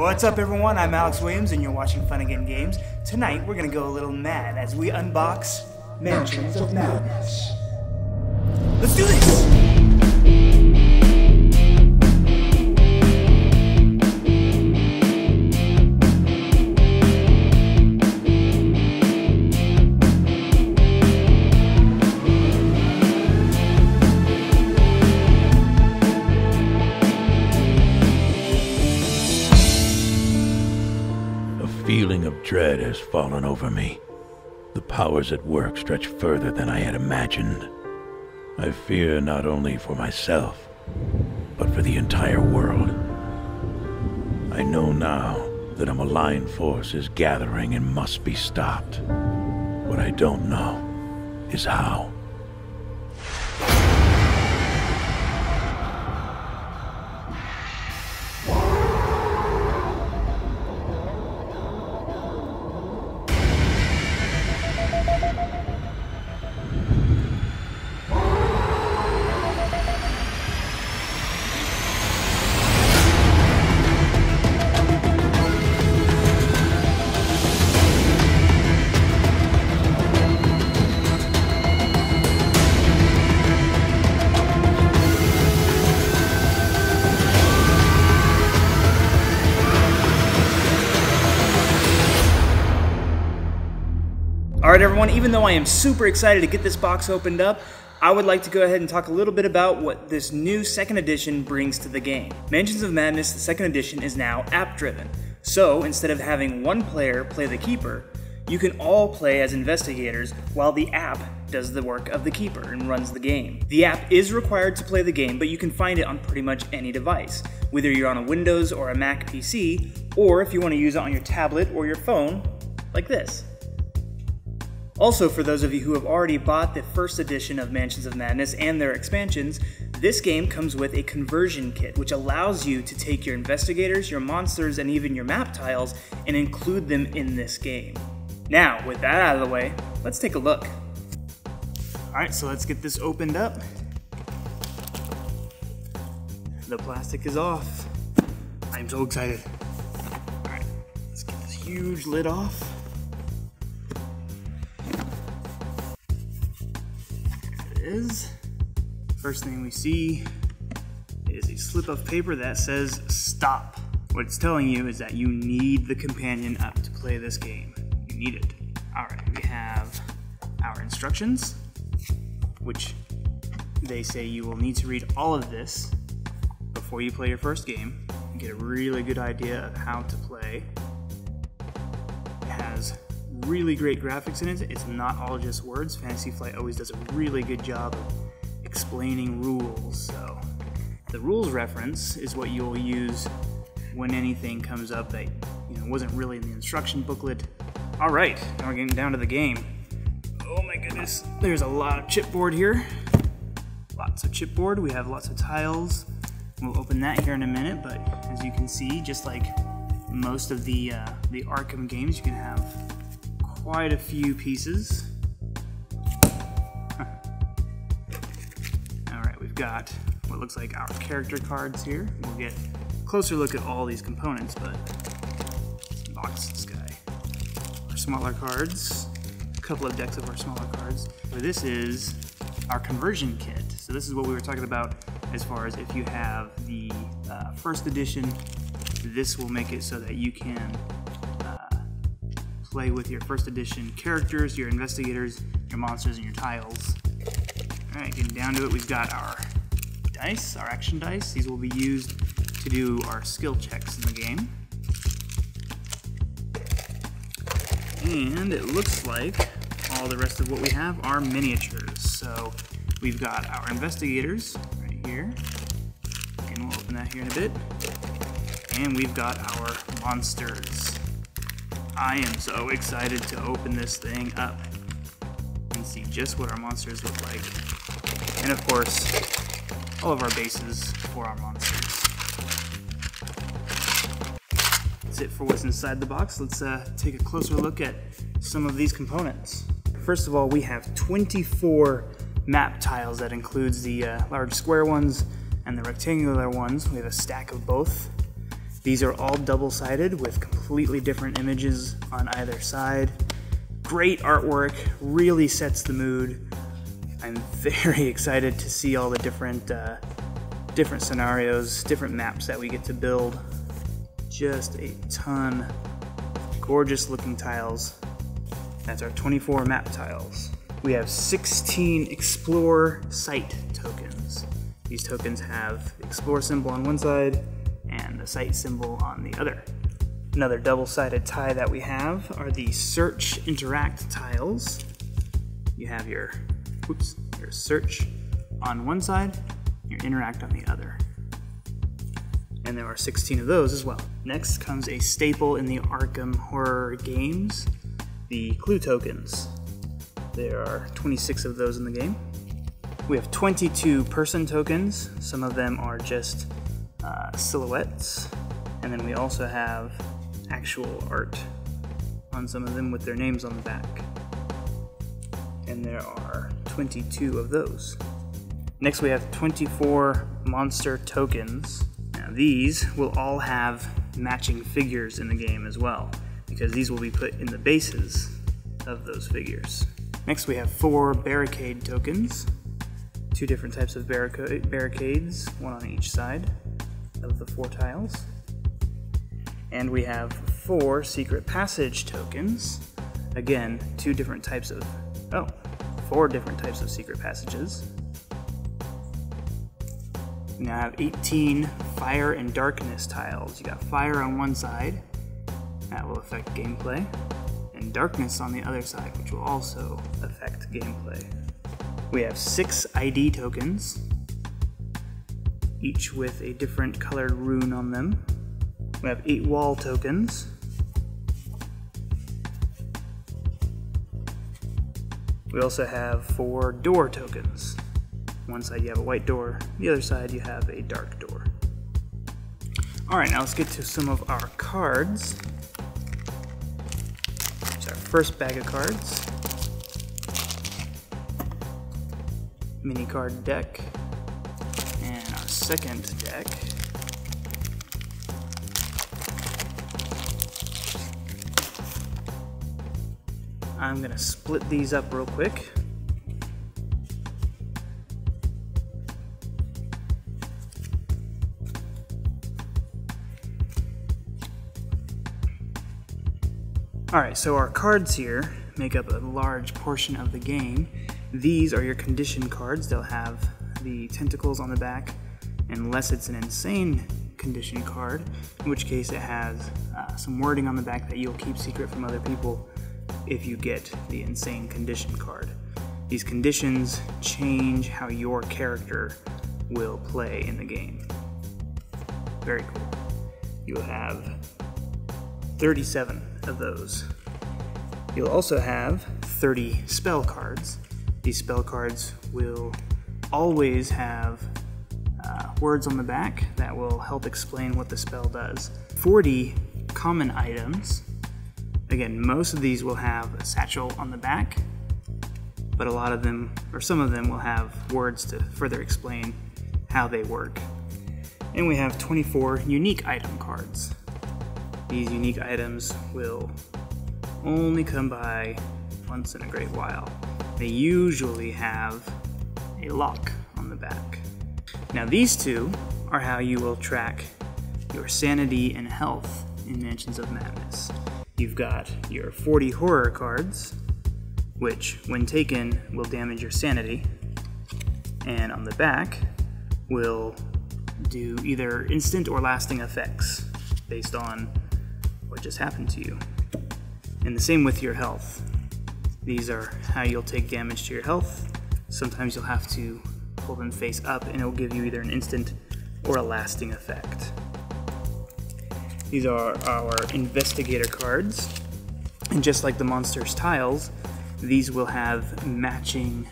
What's up, everyone? I'm Alex Williams, and you're watching Funagain Games. Tonight, we're gonna go a little mad as we unbox Mansions of Madness. Let's do this! Feeling of dread has fallen over me. The powers at work stretch further than I had imagined. I fear not only for myself, but for the entire world. I know now that a malign force is gathering and must be stopped. What I don't know is how. Right, everyone, even though I am super excited to get this box opened up, I would like to go ahead and talk a little bit about what this new second edition brings to the game. Mansions of Madness, the second edition, is now app driven. So instead of having one player play the keeper, you can all play as investigators while the app does the work of the keeper and runs the game. The app is required to play the game, but you can find it on pretty much any device, whether you're on a Windows or a Mac PC, or if you want to use it on your tablet or your phone, like this. Also, for those of you who have already bought the first edition of Mansions of Madness and their expansions, this game comes with a conversion kit, which allows you to take your investigators, your monsters, and even your map tiles and include them in this game. Now, with that out of the way, let's take a look. Alright, so let's get this opened up. The plastic is off. I'm so excited. Alright, let's get this huge lid off. Is. First thing we see is a slip of paper that says stop. What it's telling you is that you need the companion up to play this game. You need it. Alright, we have our instructions, which they say you will need to read all of this before you play your first game and get a really good idea of how to play. Really great graphics in it. It's not all just words. Fantasy Flight always does a really good job of explaining rules. So the rules reference is what you'll use when anything comes up that you know wasn't really in the instruction booklet. All right, now we're getting down to the game. Oh my goodness, there's a lot of chipboard here. Lots of chipboard. We have lots of tiles. We'll open that here in a minute, but as you can see, just like most of the uh, the Arkham games, you can have quite a few pieces. all right, we've got what looks like our character cards here. We'll get a closer look at all these components, but box this guy. Our smaller cards, a couple of decks of our smaller cards. So this is our conversion kit. So this is what we were talking about as far as if you have the uh, first edition, this will make it so that you can play with your first edition characters, your investigators, your monsters, and your tiles. All right, getting down to it, we've got our dice, our action dice. These will be used to do our skill checks in the game. And it looks like all the rest of what we have are miniatures. So we've got our investigators right here. And we'll open that here in a bit. And we've got our monsters. I am so excited to open this thing up and see just what our monsters look like. And of course, all of our bases for our monsters. That's it for what's inside the box. Let's uh, take a closer look at some of these components. First of all, we have 24 map tiles that includes the uh, large square ones and the rectangular ones. We have a stack of both. These are all double-sided with completely different images on either side. Great artwork, really sets the mood. I'm very excited to see all the different uh, different scenarios, different maps that we get to build. Just a ton of gorgeous looking tiles. That's our 24 map tiles. We have 16 Explore Site tokens. These tokens have Explore symbol on one side and the Site symbol on the other. Another double-sided tie that we have are the Search Interact tiles. You have your, oops, your Search on one side, your Interact on the other. And there are 16 of those as well. Next comes a staple in the Arkham horror games, the clue tokens. There are 26 of those in the game. We have 22 person tokens. Some of them are just uh, silhouettes. And then we also have actual art on some of them with their names on the back. And there are 22 of those. Next, we have 24 monster tokens. Now, these will all have matching figures in the game as well, because these will be put in the bases of those figures. Next, we have four barricade tokens. Two different types of barricades, one on each side of the four tiles. And we have four secret passage tokens. Again, two different types of, oh, four different types of secret passages. We now have 18 fire and darkness tiles. You got fire on one side, that will affect gameplay, and darkness on the other side, which will also affect gameplay. We have six ID tokens, each with a different colored rune on them. We have eight wall tokens. We also have four door tokens. One side you have a white door, the other side you have a dark door. Alright, now let's get to some of our cards. Here's our first bag of cards. Mini card deck. Second deck. I'm gonna split these up real quick. Alright, so our cards here make up a large portion of the game. These are your condition cards. They'll have the tentacles on the back, unless it's an insane condition card, in which case it has uh, some wording on the back that you'll keep secret from other people if you get the insane condition card. These conditions change how your character will play in the game. Very cool. You'll have 37 of those. You'll also have 30 spell cards. These spell cards will always have words on the back that will help explain what the spell does. 40 common items Again, most of these will have a satchel on the back, but a lot of them, or some of them, will have words to further explain how they work. And we have 24 unique item cards. These unique items will only come by once in a great while. They usually have a lock on the back. Now these two are how you will track your sanity and health in Mansions of Madness. You've got your 40 horror cards, which, when taken, will damage your sanity. And on the back, will do either instant or lasting effects based on what just happened to you. And the same with your health. These are how you'll take damage to your health. Sometimes you'll have to pull them face up and it'll give you either an instant or a lasting effect. These are our investigator cards. And just like the monsters tiles, these will have matching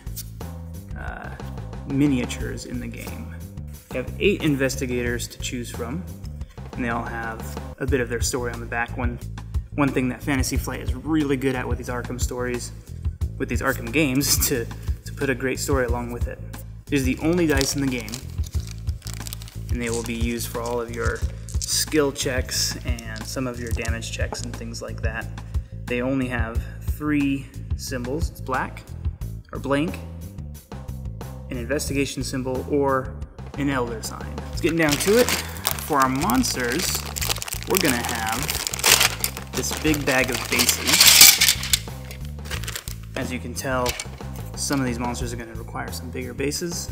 uh, miniatures in the game. You have eight investigators to choose from, and they all have a bit of their story on the back. One, one thing that Fantasy Flight is really good at with these Arkham stories, with these Arkham games, to, to put a great story along with it. These are the only dice in the game, and they will be used for all of your skill checks and some of your damage checks and things like that. They only have three symbols. It's black, or blank, an investigation symbol, or an elder sign. Let's get down to it. For our monsters, we're gonna have this big bag of bases. As you can tell, some of these monsters are gonna require some bigger bases,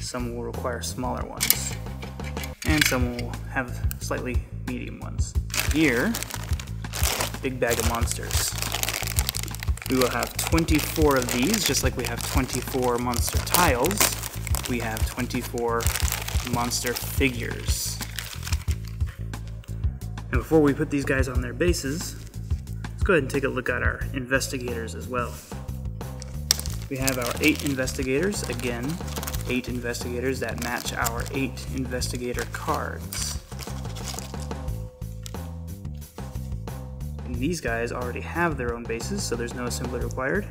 some will require smaller ones, and some will have slightly medium ones. Here, big bag of monsters. We will have 24 of these, just like we have 24 monster tiles. We have 24 monster figures. And before we put these guys on their bases, let's go ahead and take a look at our investigators as well. We have our eight investigators, again, eight investigators that match our eight investigator cards. And these guys already have their own bases, so there's no assembly required.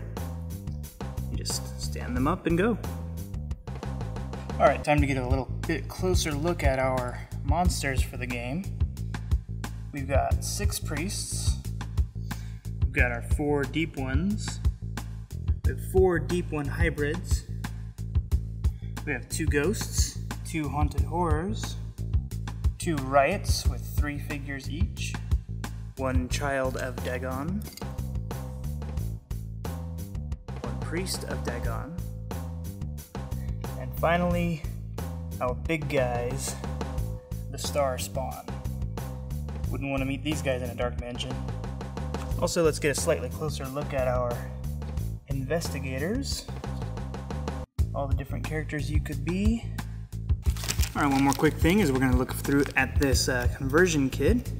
You just stand them up and go. Alright, time to get a little bit closer look at our monsters for the game. We've got six priests. We've got our four deep ones. We have four deep one hybrids. We have two ghosts, two hunting horrors, two riots with three figures each, one child of Dagon, one priest of Dagon, and finally, our big guys, the Star Spawn. Wouldn't want to meet these guys in a dark mansion. Also, let's get a slightly closer look at our investigators. All the different characters you could be. Alright, one more quick thing is we're to look through at this uh, conversion kit.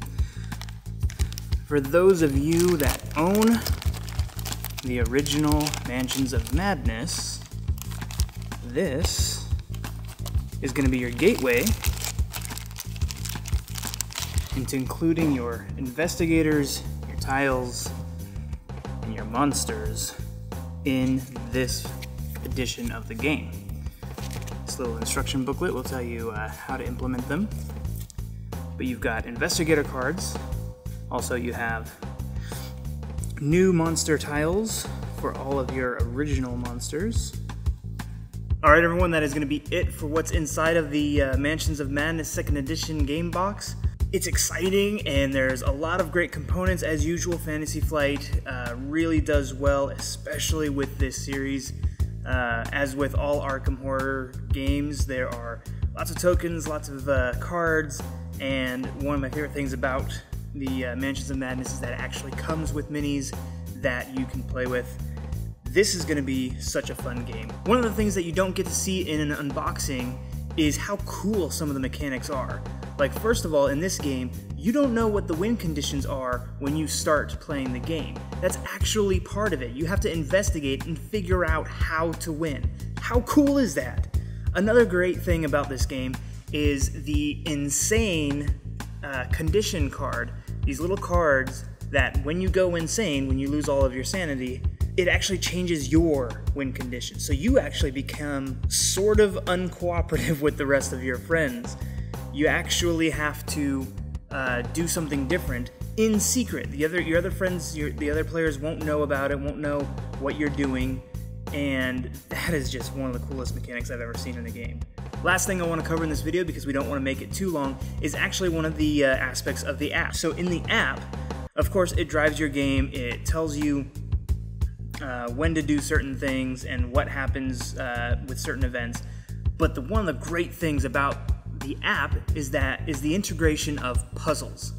For those of you that own the original Mansions of Madness, this is to be your gateway into including your investigators, your tiles, and your monsters in this edition of the game. This little instruction booklet will tell you uh, how to implement them. But you've got investigator cards, also, you have new monster tiles for all of your original monsters. Alright everyone, that is going to be it for what's inside of the uh, Mansions of Madness 2nd Edition game box. It's exciting and there's a lot of great components as usual. Fantasy Flight uh, really does well, especially with this series. Uh, as with all Arkham Horror games, there are lots of tokens, lots of uh, cards, and one of my favorite things about the uh, Mansions of Madness is that it actually comes with minis that you can play with. This is going to be such a fun game. One of the things that you don't get to see in an unboxing is how cool some of the mechanics are. Like, first of all, in this game, you don't know what the win conditions are when you start playing the game. That's actually part of it. You have to investigate and figure out how to win. How cool is that? Another great thing about this game is the insane uh, condition card these little cards that when you go insane, when you lose all of your sanity, it actually changes your win condition. So you actually become sort of uncooperative with the rest of your friends. You actually have to uh, do something different in secret. The other, your other friends, your, the other players won't know about it, won't know what you're doing, and that is just one of the coolest mechanics I've ever seen in a game. Last thing I want to cover in this video, because we don't want to make it too long, is actually one of the uh, aspects of the app. So in the app, of course, it drives your game. It tells you uh, when to do certain things and what happens uh, with certain events. But the, one of the great things about the app is that is the integration of puzzles.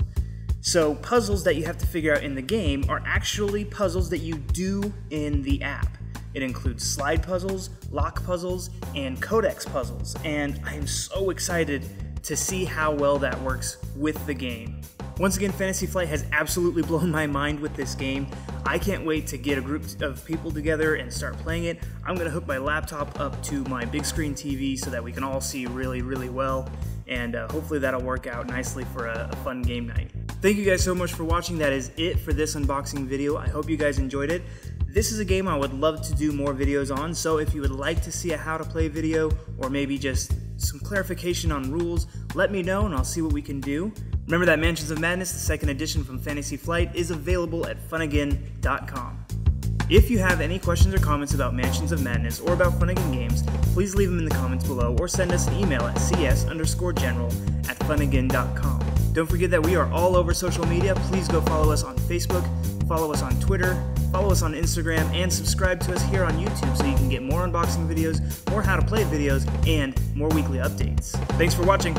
So puzzles that you have to figure out in the game are actually puzzles that you do in the app. It includes slide puzzles, lock puzzles, and codex puzzles, and I am so excited to see how well that works with the game. Once again, Fantasy Flight has absolutely blown my mind with this game. I can't wait to get a group of people together and start playing it. I'm going to hook my laptop up to my big screen TV so that we can all see really, really well, and uh, hopefully that'll work out nicely for a, a fun game night. Thank you guys so much for watching. That is it for this unboxing video. I hope you guys enjoyed it. This is a game I would love to do more videos on, so if you would like to see a how to play video, or maybe just some clarification on rules, let me know and I'll see what we can do. Remember that Mansions of Madness, the second edition from Fantasy Flight, is available at funagain.com. If you have any questions or comments about Mansions of Madness or about Funagain games, please leave them in the comments below or send us an email at cs underscore general at funagain.com. Don't forget that we are all over social media. Please go follow us on Facebook, follow us on Twitter, follow us on Instagram, and subscribe to us here on YouTube so you can get more unboxing videos, more how to play videos, and more weekly updates. Thanks for watching.